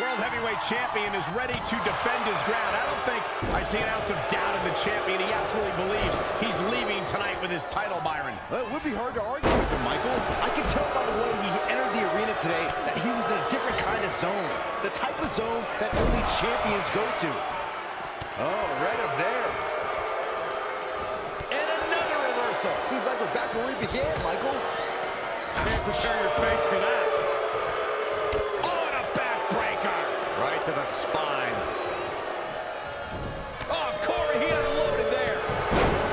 World Heavyweight Champion is ready to defend his ground. I don't think I see an ounce of doubt in the champion. He absolutely believes he's leaving tonight with his title, Byron. Well, it would be hard to argue with him, Michael. I can tell by the way he entered the arena today that he was in a different kind of zone. The type of zone that only champions go to. Oh, right up there. And another reversal. Seems like we're back where we began, Michael. I Can't prepare your face for that. To the spine. Oh, Corey, he unloaded there.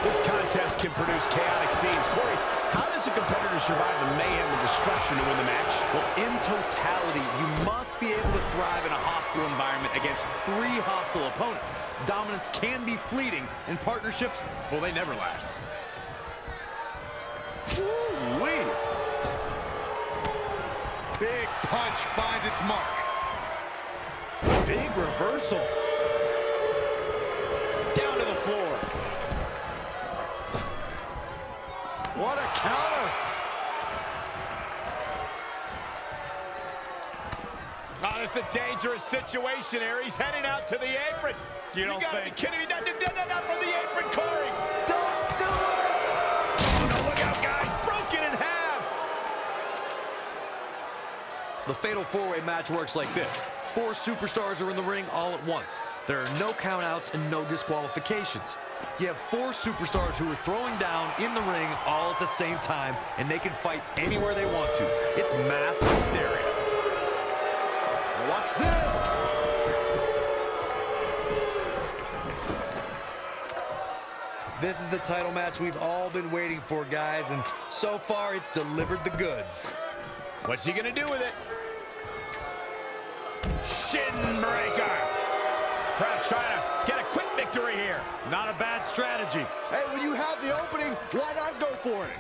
This contest can produce chaotic scenes. Corey, how does a competitor survive the mayhem and destruction to win the match? Well, in totality, you must be able to thrive in a hostile environment against three hostile opponents. Dominance can be fleeting, and partnerships, well, they never last. Ooh-wee. Big punch finds its mark. Big reversal. Down to the floor. What a counter. Oh, this is a dangerous situation here. He's heading out to the apron. You don't gotta think- be kidding me. Not, not, not, not from the apron, Corey. Don't do it. Oh, no, look out, guys. Broken in half. The Fatal 4-Way match works like this. Four superstars are in the ring all at once. There are no countouts and no disqualifications. You have four superstars who are throwing down in the ring all at the same time, and they can fight anywhere they want to. It's mass hysteria. Watch this. This is the title match we've all been waiting for, guys, and so far it's delivered the goods. What's he gonna do with it? Shin breaker. Perhaps trying to get a quick victory here. Not a bad strategy. Hey, when you have the opening, why not go for it?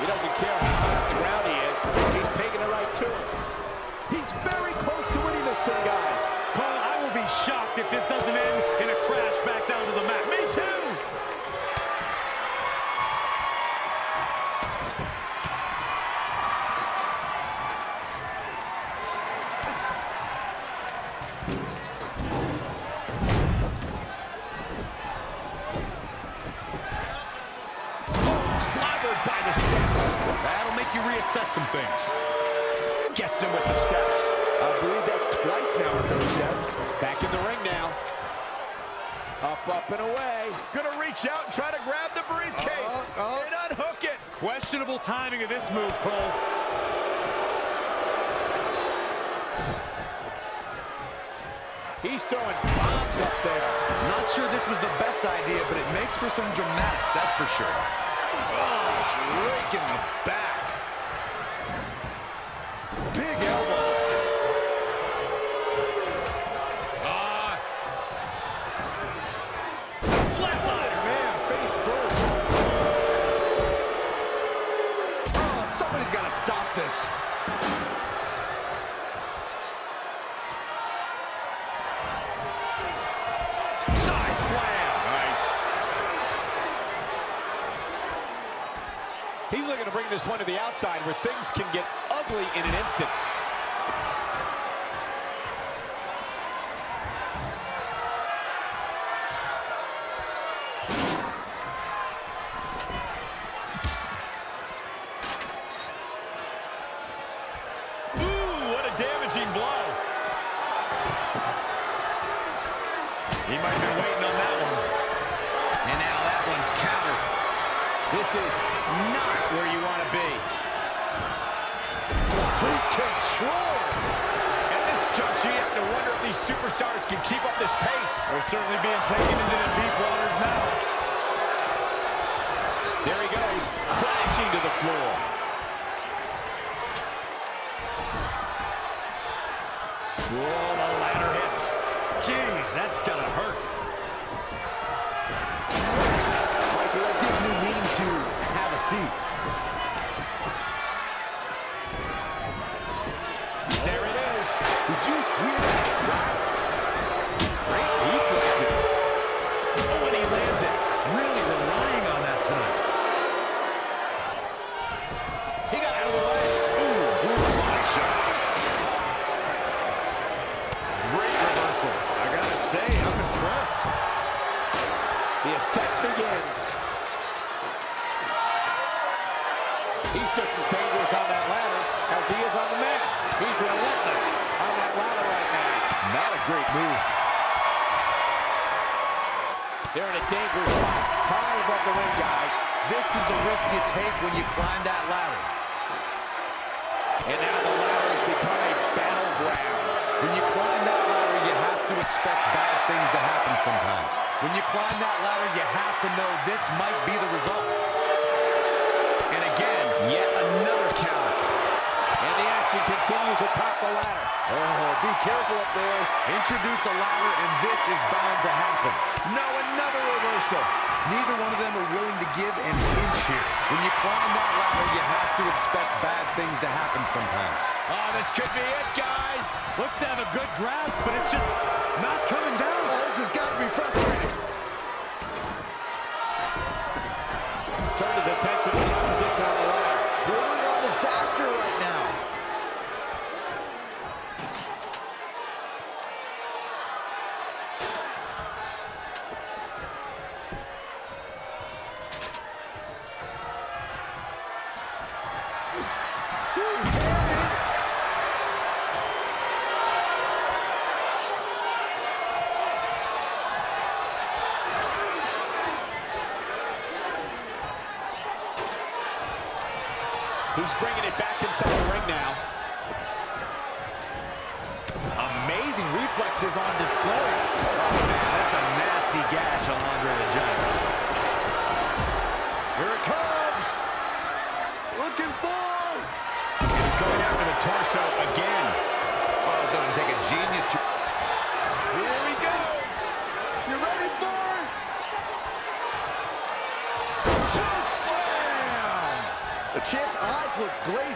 He doesn't care how high the ground he is. He's taking it right to him. He's very close to winning this thing, guys. Cole, I will be shocked if this doesn't end him with the steps. I believe that's twice now with those steps. Back in the ring now. Up, up, and away. Gonna reach out and try to grab the briefcase. Uh. And unhook it. Questionable timing of this move, Cole. He's throwing bombs up there. Not sure this was the best idea, but it makes for some dramatics, that's for sure. Oh, rake in the back. Looking to bring this one to the outside where things can get ugly in an instant. Control. At this juncture, you have to wonder if these superstars can keep up this pace. They're certainly being taken into the deep waters now. There he goes, crashing to the floor. Whoa, the ladder hits. Jeez, that's gonna hurt. Michael, that gives me meaning to have a seat. They're in a dangerous spot, high above the ring, guys. This is the risk you take when you climb that ladder. And now the ladder has become a battleground. When you climb that ladder, you have to expect bad things to happen sometimes. When you climb that ladder, you have to know this might be the result. And again, yet another counter. And the action continues. Oh, be careful up there. Introduce a ladder, and this is bound to happen. No, another reversal. Neither one of them are willing to give an inch here. When you climb that ladder, you have to expect bad things to happen sometimes. Oh, this could be it, guys. Looks to have a good grasp, but it's just not coming down. Oh, this has got to be frustrating. Turned his attention to the opposition on the ladder. Bordering on disaster right now. He's bringing it back inside the ring now. Amazing reflexes on display.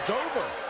Over.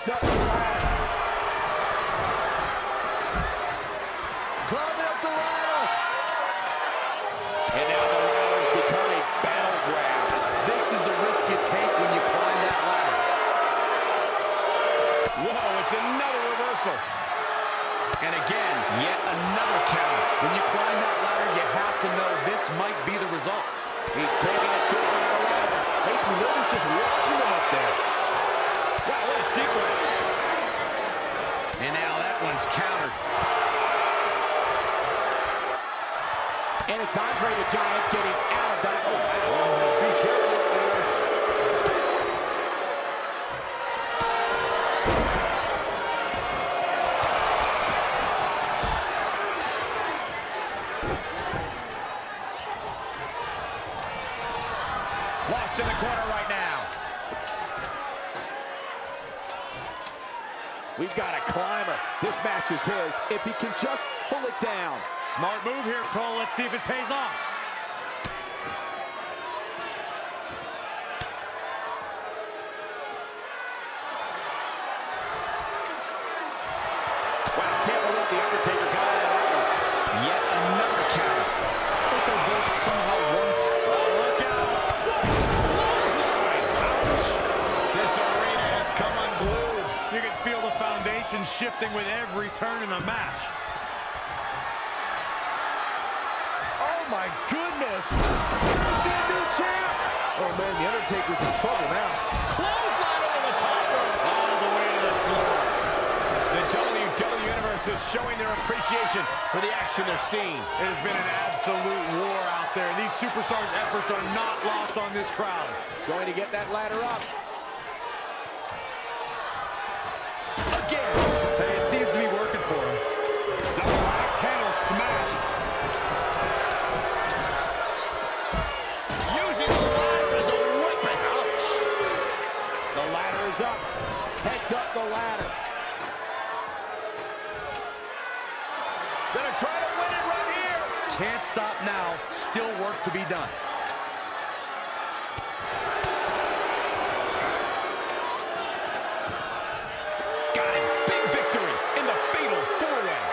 Heads up. And now the ladder's become a battleground. This is the risk you take when you climb that ladder. Whoa, it's another reversal. And again, yet another counter. When you climb that ladder, you have to know this might be the result. He's taking it to another ladder. Makes me nervous just watching them up there. Wow, what a sequence. And now that one's countered. And it's Andre the Giant getting out of that. Oh. Oh, be careful there. Lost in the corner right now. We've got a climber. This match is his if he can just pull it down. Smart move here, Cole. Let's see if it pays off. Wow, can't believe the foundation shifting with every turn in the match. Oh, my goodness. See a new champ. Oh, man, The Undertaker's in trouble now. Clothesline over the top rope. All the way to the floor. The WWE Universe audiences showing their appreciation for the action they're seeing. It has been an absolute war out there. These superstars' efforts are not lost on this crowd. Going to get that ladder up. Can't stop now. Still work to be done. Got it. Big victory in the fatal four-way.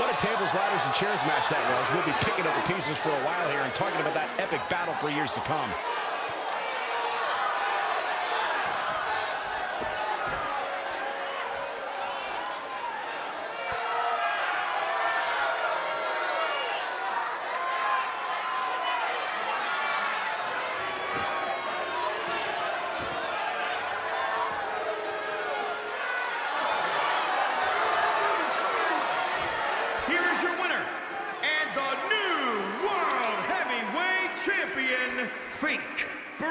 What a tables, ladders, and chairs match that was. We'll be picking up the pieces for a while here and talking about that epic battle for years to come. Here is your winner, and the new World Heavyweight Champion, Fiend Bray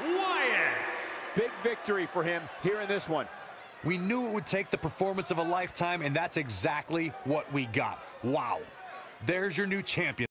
Wyatt. Big victory for him here in this one. We knew it would take the performance of a lifetime, and that's exactly what we got. Wow. There's your new champion.